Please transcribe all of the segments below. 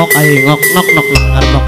ngọc ấy ngọc ngọc ngọc ngọc ngọc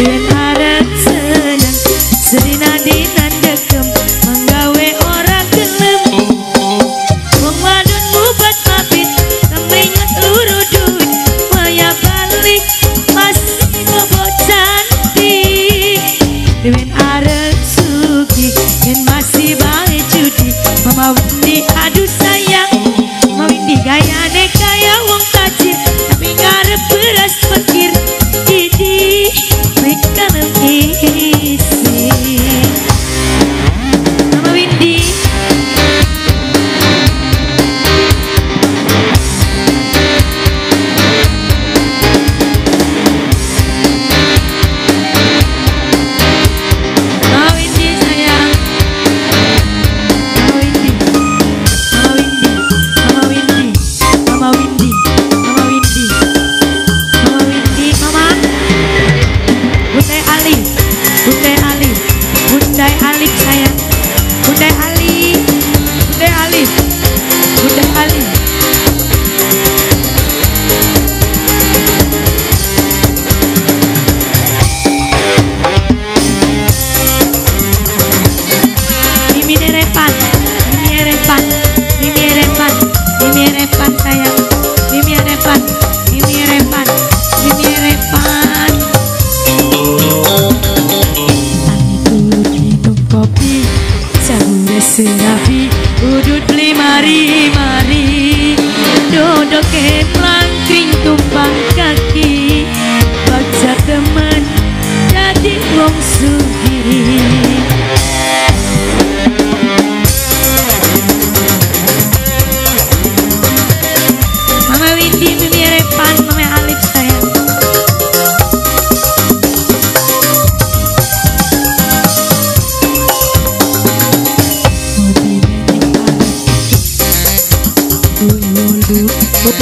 Bien.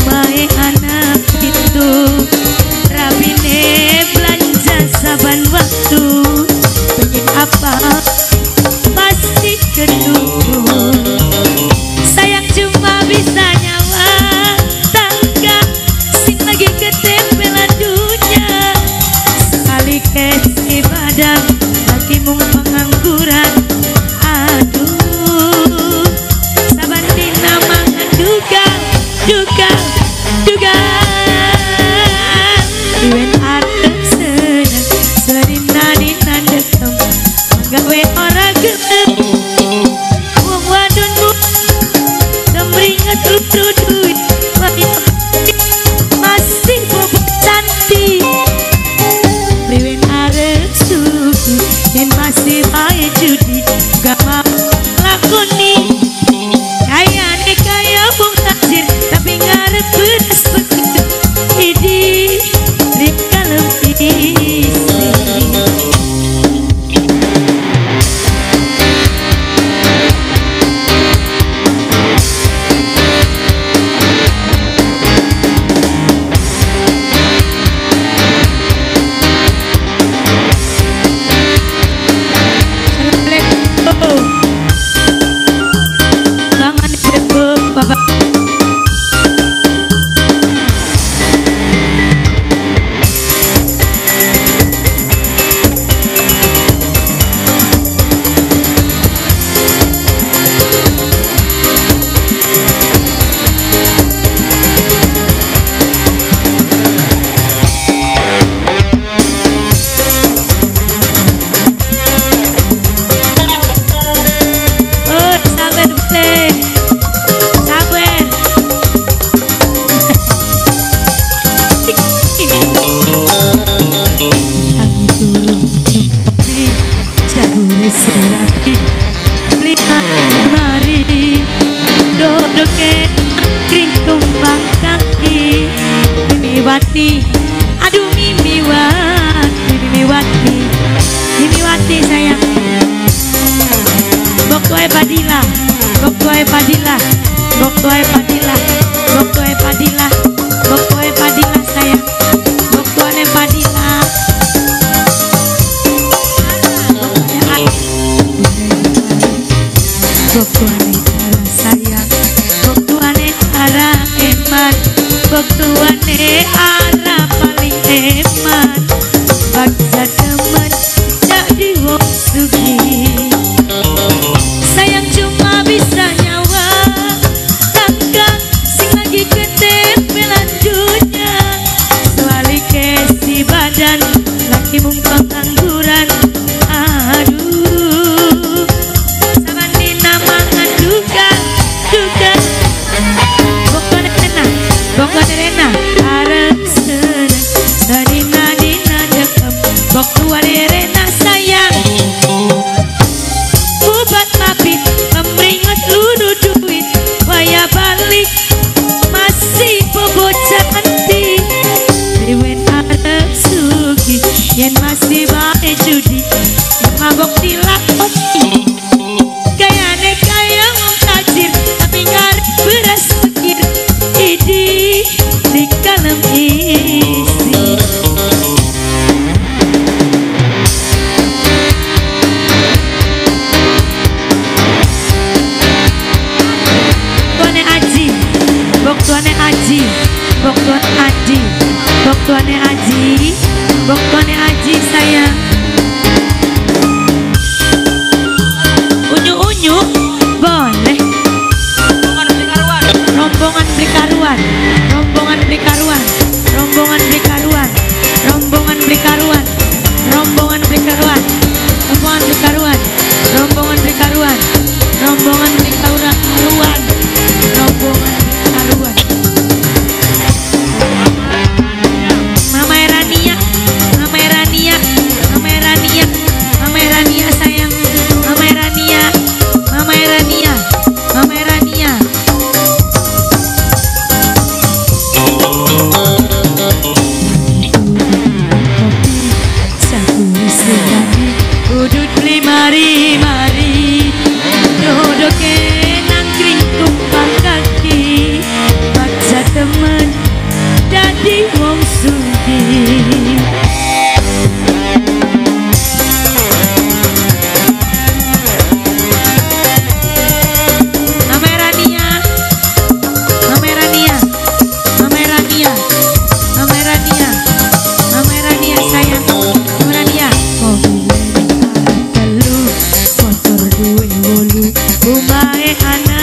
my heart. Padilla, Boktoe Fadila, Boktoe Fadila, Boktoe Fadila sayang, Boktoe Fadila. Boktoe Tara sayang, Boktoe Tara eman, Boktoe Tara. quiere tuannya Aji Bang tuannya Aji sayang. Unyu-unyu. Boleh. Rombongan beli Rombongan beli Rombongan beli Rombongan beli Rombongan beli Rombongan beli Rombongan beli Rombongan beli Rombongan beli Kumae eh, anak.